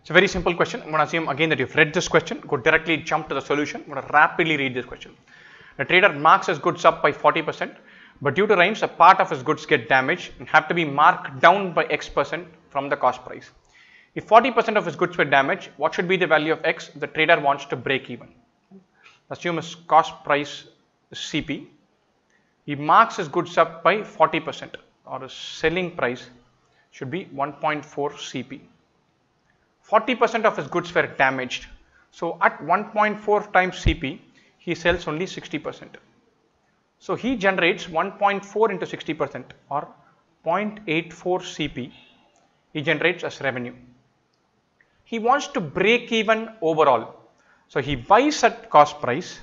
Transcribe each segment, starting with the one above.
It's a very simple question. I'm going to assume again that you've read this question. Go directly jump to the solution. I'm going to rapidly read this question. The trader marks his goods up by 40%, but due to rains, a part of his goods get damaged and have to be marked down by X percent from the cost price. If 40% of his goods were damaged, what should be the value of X the trader wants to break even? Assume his cost price is CP. He marks his goods up by 40% or his selling price should be 1.4 CP. 40% of his goods were damaged. So at 1.4 times CP, he sells only 60%. So he generates 1.4 into 60% or 0.84 CP he generates as revenue. He wants to break even overall. So he buys at cost price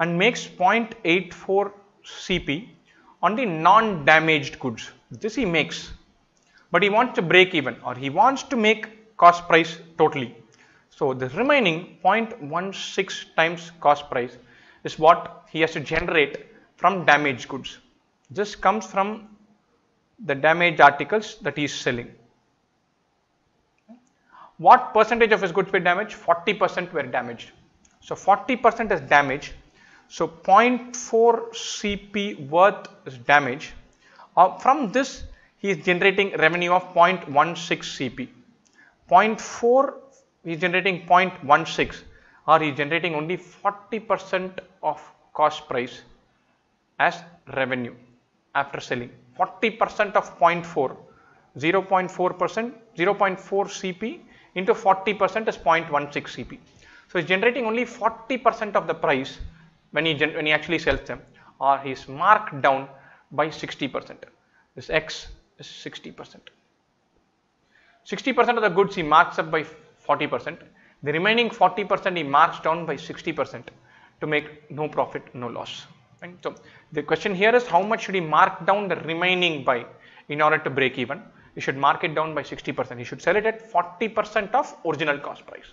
and makes 0.84 CP on the non-damaged goods. This he makes, but he wants to break even or he wants to make cost price totally. So the remaining 0.16 times cost price is what he has to generate from damaged goods. This comes from the damaged articles that he is selling. What percentage of his goods were damaged? 40% were damaged. So 40% is damaged. So 0.4 CP worth is damaged. Uh, from this, he is generating revenue of 0.16 CP. 0.4 he is generating 0.16 or he is generating only 40% of cost price as revenue after selling. 40% of 0.4, 0.4%, 0.4 CP into 40% is 0.16 CP. So he's generating only 40% of the price when he when he actually sells them or he's marked down by 60%. This X is 60%. 60% of the goods he marks up by 40%. The remaining 40% he marks down by 60% to make no profit, no loss. So the question here is how much should he mark down the remaining by in order to break even? He should mark it down by 60%. He should sell it at 40% of original cost price.